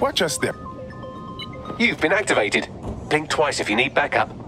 Watch your step. You've been activated. Blink twice if you need backup.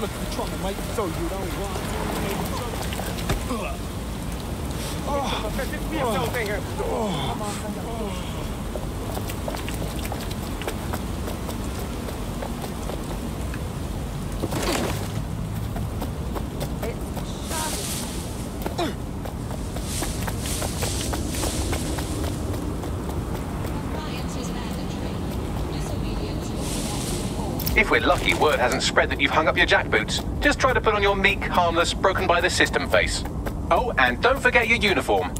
You? I'm not looking for mate, so you don't want. If we're lucky, word hasn't spread that you've hung up your jackboots. Just try to put on your meek, harmless, broken by the system face. Oh, and don't forget your uniform.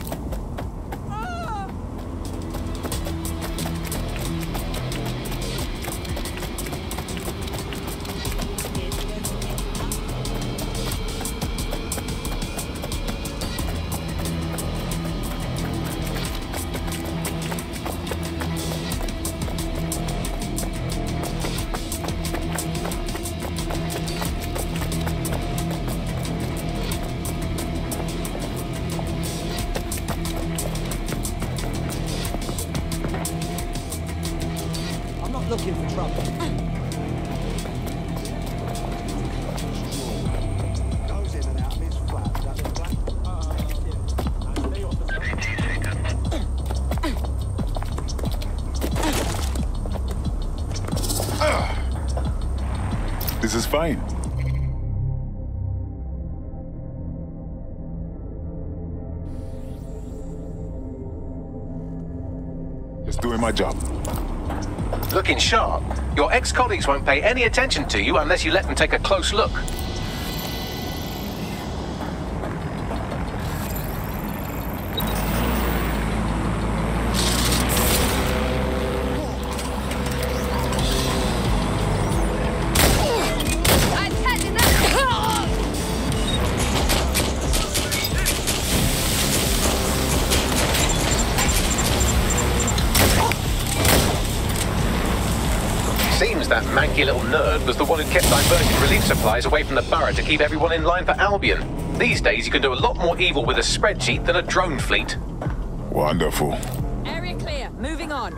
This is fine. Just doing my job. Looking sharp. Your ex-colleagues won't pay any attention to you unless you let them take a close look. Supplies away from the borough to keep everyone in line for Albion. These days, you can do a lot more evil with a spreadsheet than a drone fleet. Wonderful. Area clear. Moving on.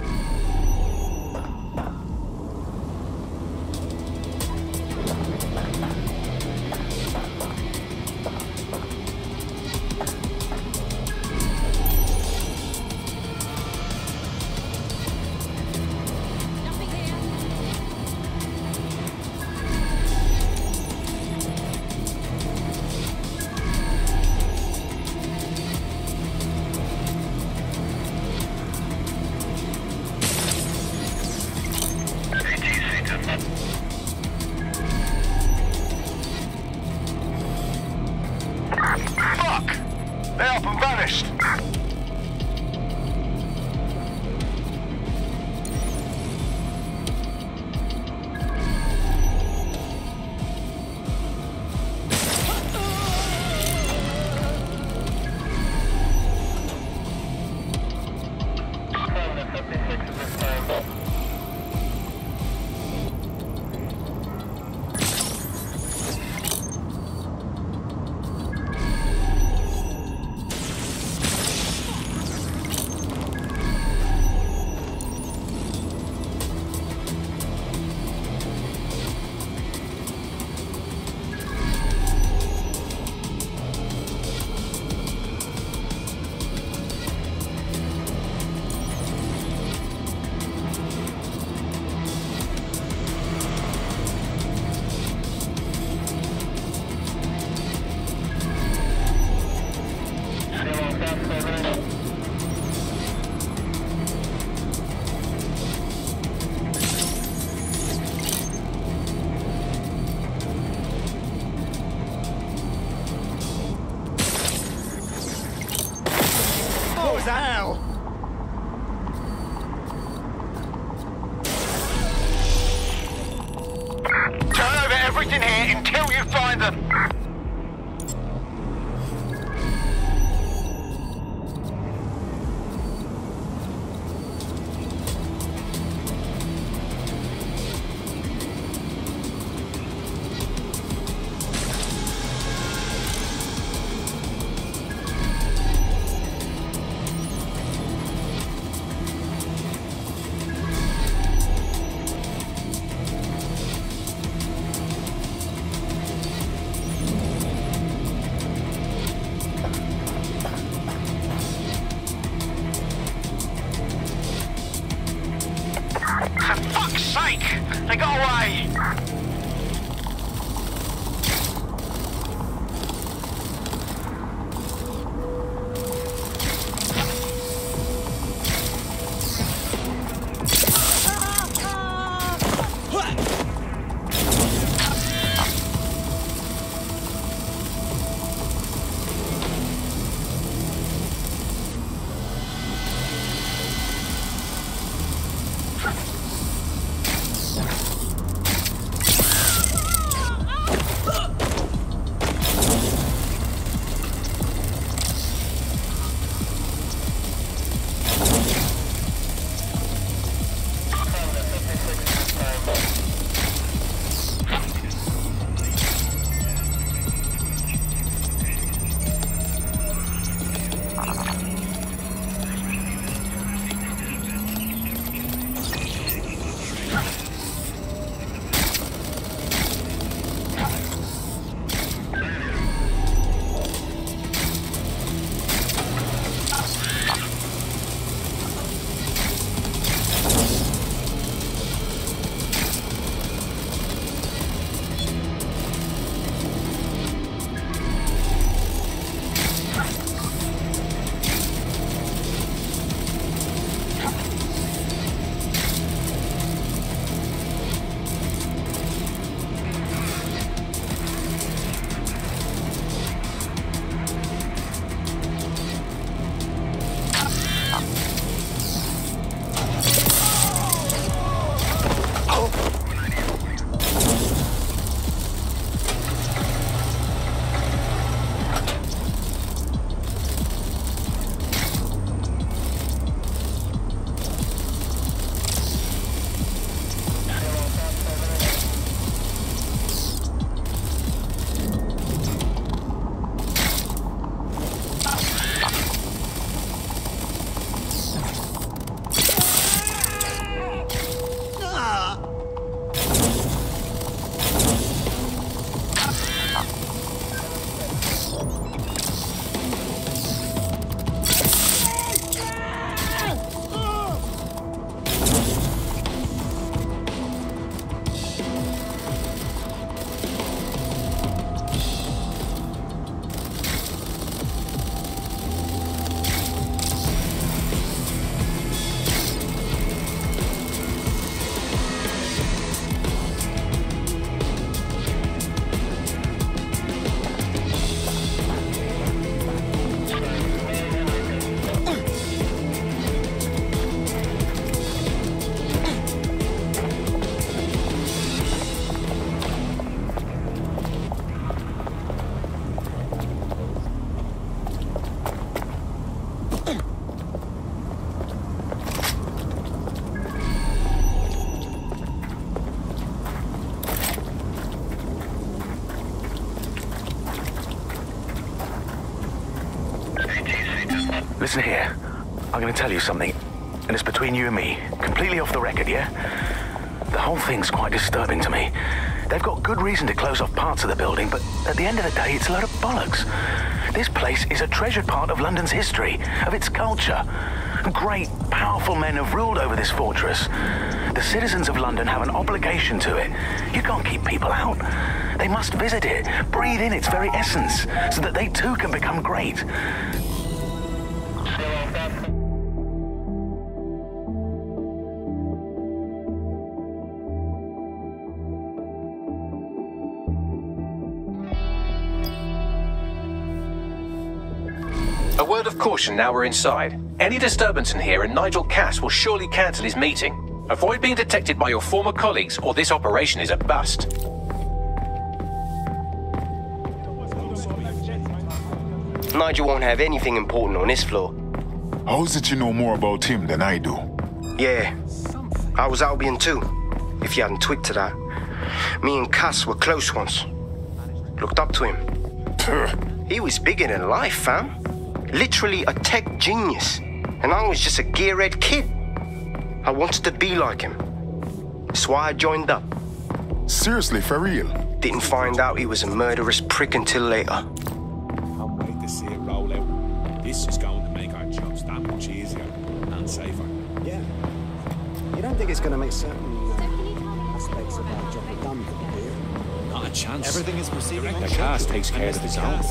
I'm going to tell you something, and it's between you and me. Completely off the record, yeah? The whole thing's quite disturbing to me. They've got good reason to close off parts of the building, but at the end of the day, it's a load of bollocks. This place is a treasured part of London's history, of its culture. Great, powerful men have ruled over this fortress. The citizens of London have an obligation to it. You can't keep people out. They must visit it, breathe in its very essence, so that they too can become great. Caution now we're inside. Any disturbance in here and Nigel Cass will surely cancel his meeting. Avoid being detected by your former colleagues or this operation is a bust. Nigel won't have anything important on this floor. How is it you know more about him than I do? Yeah, I was Albion too, if you hadn't twigged to that. Me and Cass were close once. Looked up to him. He was bigger than life, fam. Literally a tech genius. And I was just a gearhead kid. I wanted to be like him. That's why I joined up. Seriously, for real? Didn't find out he was a murderous prick until later. Can't wait to see it roll out. This is going to make our jobs that much easier and safer. Yeah. You don't think it's going to make certain uh, aspects of our job redundant, do you? Not a chance. Everything is proceeding The cast takes care of its own.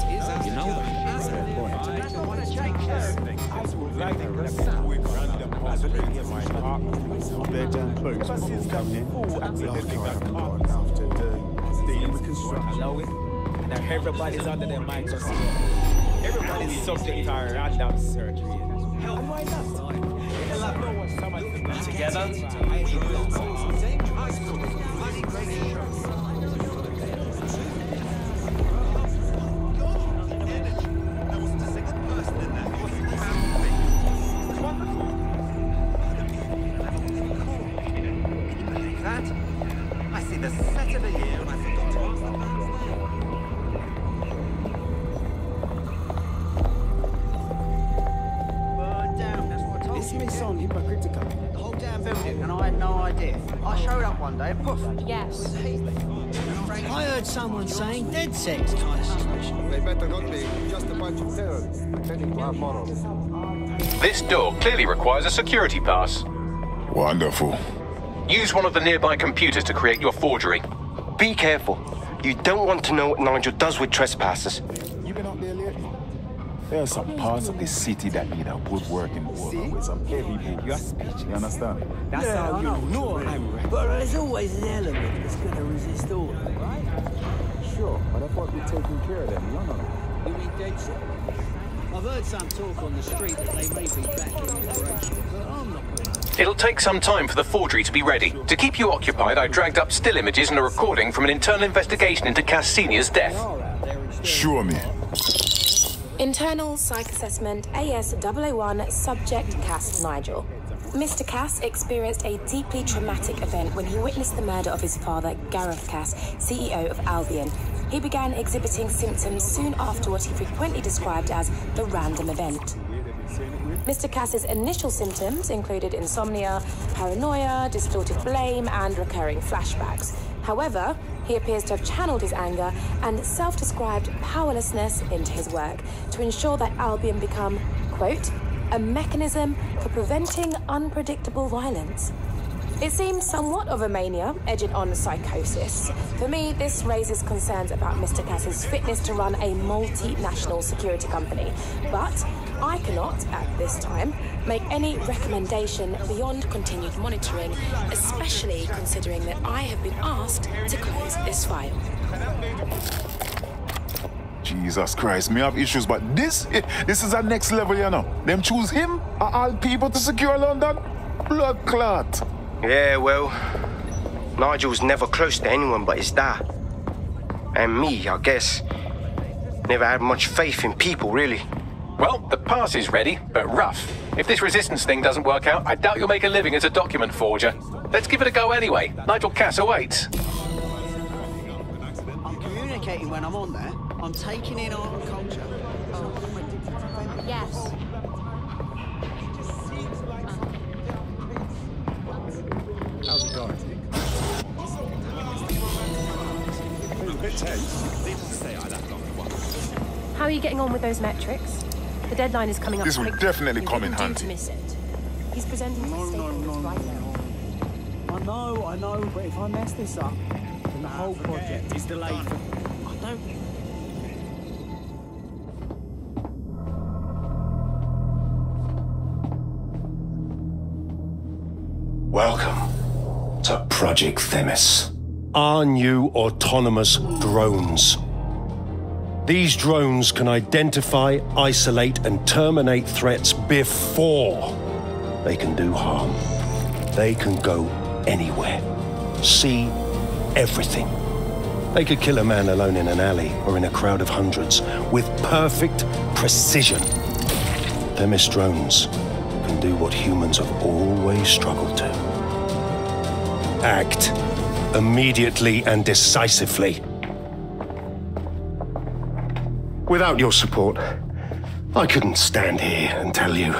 Now everybody's under their microscope. Everybody's subject to random surgery. And why not? Together. That? Someone saying DedSec kind of suspicion. They better not be. Just a bunch of terrorists pretending to have morals. This door clearly requires a security pass. Wonderful. Use one of the nearby computers to create your forgery. Be careful. You don't want to know what Nigel does with trespassers. You been up there lately? There are some parts of this city that need a good working order with some heavy boots. You're. You understand? That's Yeah, how you know, know. I'm right. But there's always an element that's going to resist order, right? Sure, but I thought we'd taken care of them. No, no, no. You mean DedSec? I've heard some talk on the street that they may be back in operation, but I'm not going It'll take some time for the forgery to be ready. To keep you occupied, I dragged up still images and a recording from an internal investigation into Cass Senior's death. Sure me. Internal Psych Assessment AS001 Subject Cass Nigel. Mr. Cass experienced a deeply traumatic event when he witnessed the murder of his father, Gareth Cass, CEO of Albion. He began exhibiting symptoms soon after what he frequently described as the random event. Mr. Cass's initial symptoms included insomnia, paranoia, distorted blame, and recurring flashbacks. However, he appears to have channeled his anger and self described powerlessness into his work to ensure that Albion become, quote, a mechanism for preventing unpredictable violence. It seems somewhat of a mania, edging on psychosis. For me, this raises concerns about Mr. Cass's fitness to run a multinational security company. But I cannot, at this time, make any recommendation beyond continued monitoring, especially considering that I have been asked to close this file. Jesus Christ, me have issues, but this, eh, this is a next level, you know. Them choose him, of all people, to secure London? Blood clot. Yeah, well, Nigel's never close to anyone but his dad. And me, I guess. Never had much faith in people, really. Well, the pass is ready, but rough. If this resistance thing doesn't work out, I doubt you'll make a living as a document forger. Let's give it a go anyway. Nigel Cass awaits. I'm communicating when I'm on there. I'm taking in art and culture. Yes. How's it going? A bit tense. Needless to say, I that long one. How are you getting on with those metrics? The deadline is coming up. This will quick. definitely come in didn't do to handy. miss it. He's presenting No, his no, no, right now. I know, I know, but if I mess this up, then the whole project is delayed. I don't. Project Themis. Our new autonomous drones. These drones can identify, isolate, and terminate threats before they can do harm. They can go anywhere, see everything. They could kill a man alone in an alley or in a crowd of hundreds with perfect precision. Themis drones can do what humans have always struggled to act immediately and decisively. Without your support, I couldn't stand here and tell you.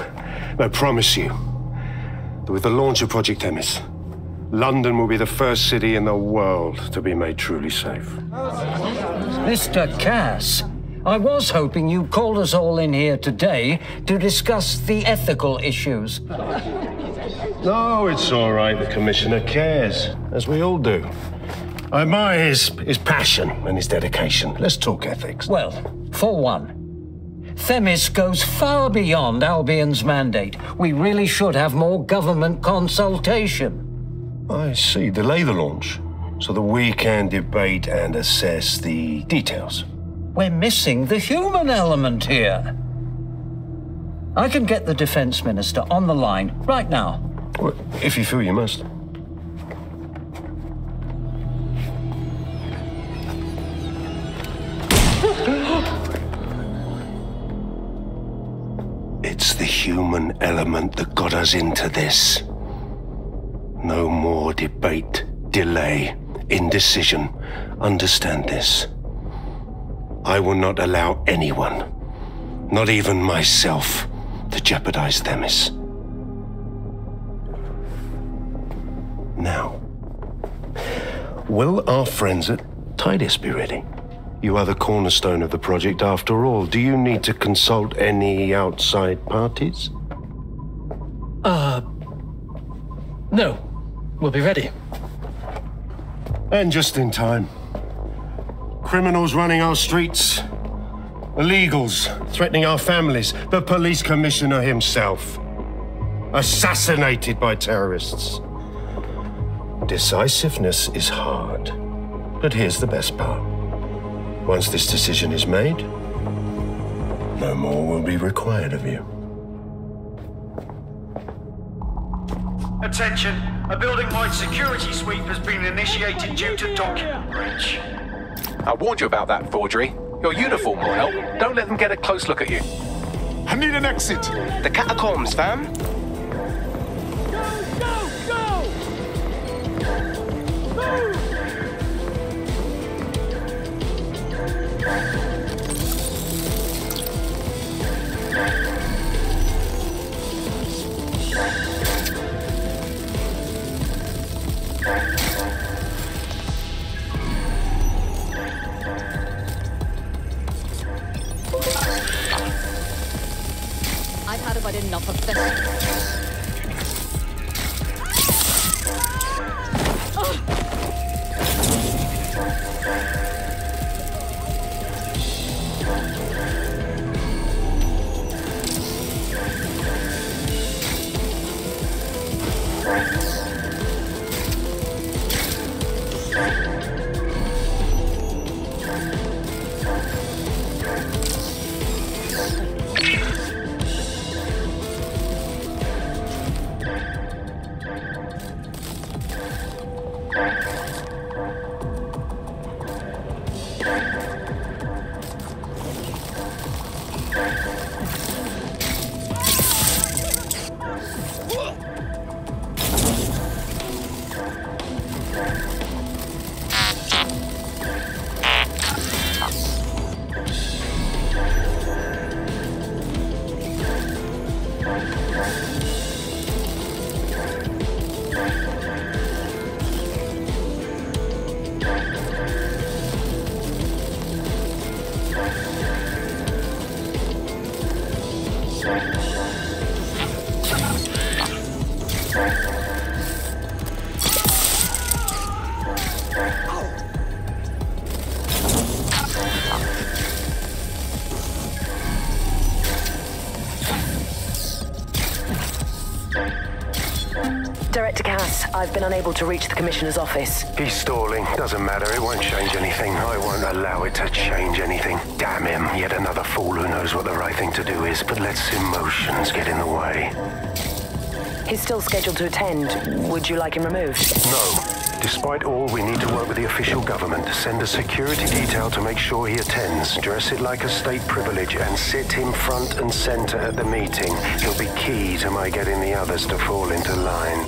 I promise you that with the launch of Project Themis, London will be the first city in the world to be made truly safe. Mr. Cass, I was hoping you called us all in here today to discuss the ethical issues. No, it's all right. The Commissioner cares, as we all do. I admire his, his passion and his dedication. Let's talk ethics. Well, for one, Themis goes far beyond Albion's mandate. We really should have more government consultation. I see. Delay the launch so that we can debate and assess the details. We're missing the human element here. I can get the Defense Minister on the line right now. Well, if you feel you must. It's the human element that got us into this. No more debate, delay, indecision. Understand this. I will not allow anyone, not even myself, to jeopardize Themis. Now, will our friends at Titus be ready? You are the cornerstone of the project after all. Do you need to consult any outside parties? Uh. No. We'll be ready. And just in time. Criminals running our streets. Illegals threatening our families. The police commissioner himself. Assassinated by terrorists. Decisiveness is hard. But here's the best part. Once this decision is made, no more will be required of you. Attention, a building-wide security sweep has been initiated due to document breach. I warned you about that, forgery. Your uniform will help. Don't let them get a close look at you. I need an exit. The catacombs, fam. Thank you. Unable to reach the Commissioner's office. He's stalling. Doesn't matter. It won't change anything. I won't allow it to change anything. Damn him. Yet another fool who knows what the right thing to do is, but lets emotions get in the way. He's still scheduled to attend. Would you like him removed? No. Despite all, we need to work with the official government. Send a security detail to make sure he attends. Dress it like a state privilege and sit him front and center at the meeting. He'll be key to my getting the others to fall into line.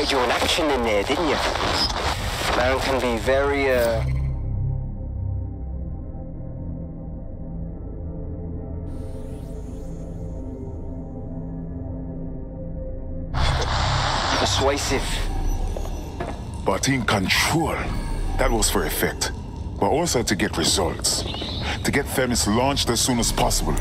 Nigel in action in there, didn't you? Man can be very, uh... Persuasive. But in control. That was for effect. But also to get results. To get Themis launched as soon as possible.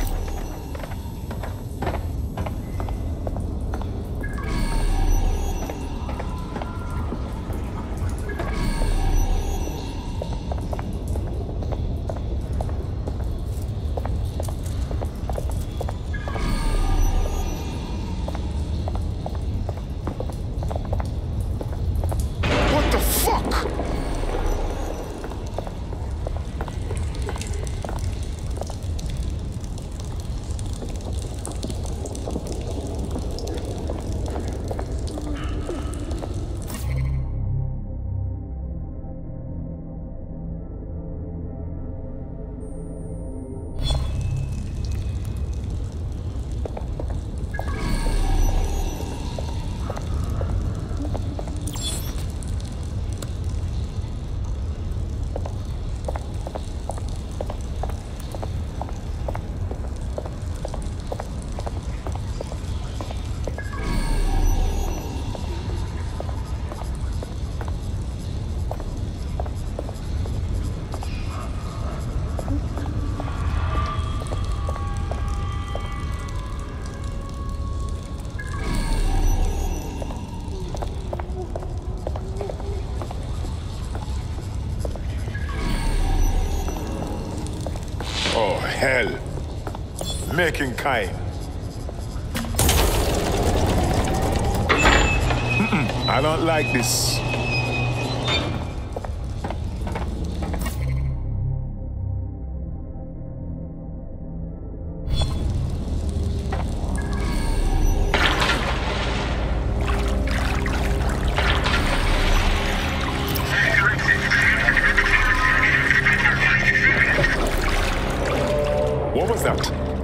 Making kind. Mm -mm, I don't like this. What was that?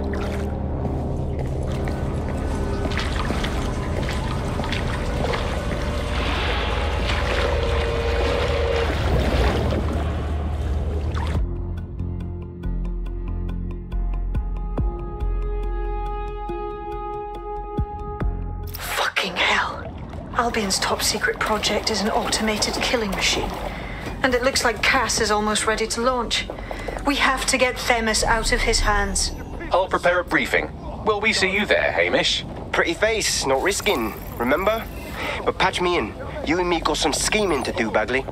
Albion's top secret project is an automated killing machine. And it looks like Cass is almost ready to launch. We have to get Themis out of his hands. I'll prepare a briefing. Will we see you there, Hamish? Pretty face, not risking, remember? But patch me in. You and me got some scheming to do, Bagley.